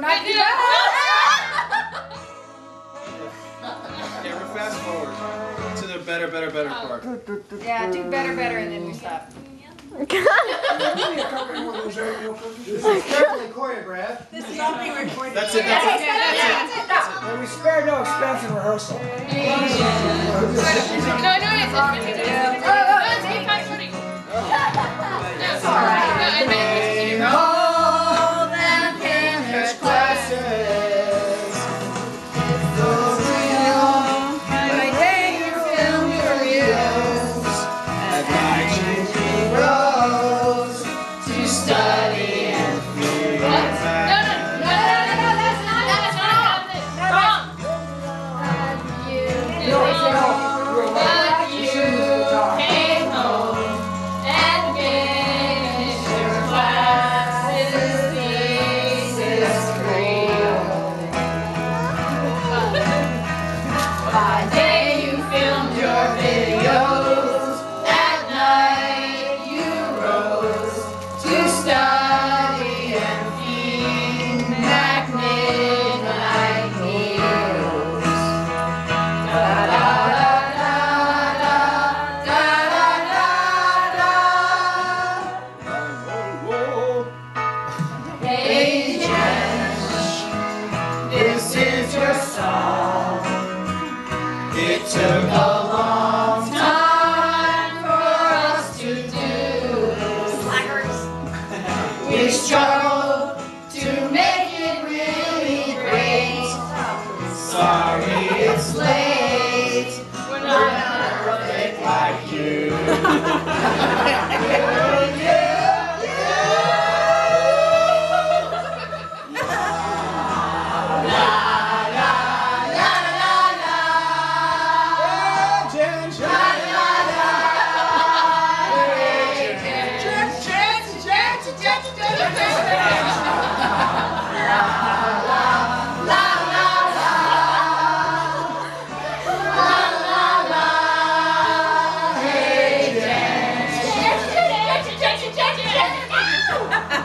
no, not you. yeah, we're fast forward to the better, better, better oh. part. Yeah, do better, better, and then we stop. this is carefully choreographed. This is all being recorded. That's it. That's it. That's it. That's it. And we spare no expense in rehearsal. No, no, it's. Took a long Time for us to do. We struggled to make it really great. Sorry it's late. We're not perfect like you. Woo!